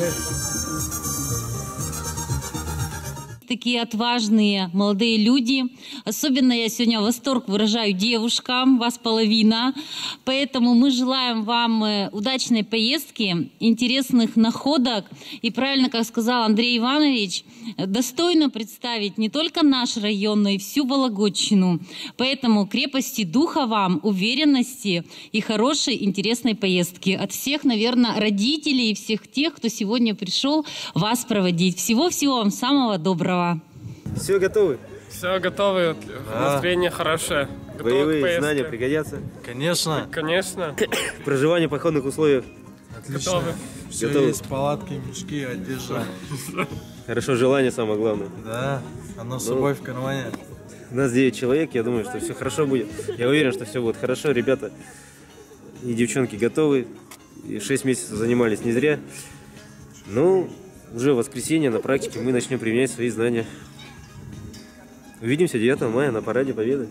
Amen. Такие отважные молодые люди. Особенно я сегодня восторг выражаю девушкам, вас половина. Поэтому мы желаем вам э, удачной поездки, интересных находок. И правильно, как сказал Андрей Иванович, достойно представить не только наш район, но и всю Вологодчину. Поэтому крепости духа вам, уверенности и хорошей, интересной поездки. От всех, наверное, родителей и всех тех, кто сегодня пришел вас проводить. Всего-всего вам самого доброго. Все готовы? Все, готовы, Да. настроение хорошее. Готовы к Боевые знания пригодятся. Конечно. Конечно, Проживание в походных условиях. Отлично. готовы. Все Готовы. есть, палатки, мешки, одежда. Хорошо, желание самое главное. Да, оно с собой в кармане. У нас 9 человек, я думаю, что все хорошо будет. Я уверен, что все будет хорошо. Ребята и девчонки готовы. И 6 месяцев занимались не зря. Ну, уже в воскресенье на практике мы начнем применять свои знания. Увидимся 9 мая на параде Победы.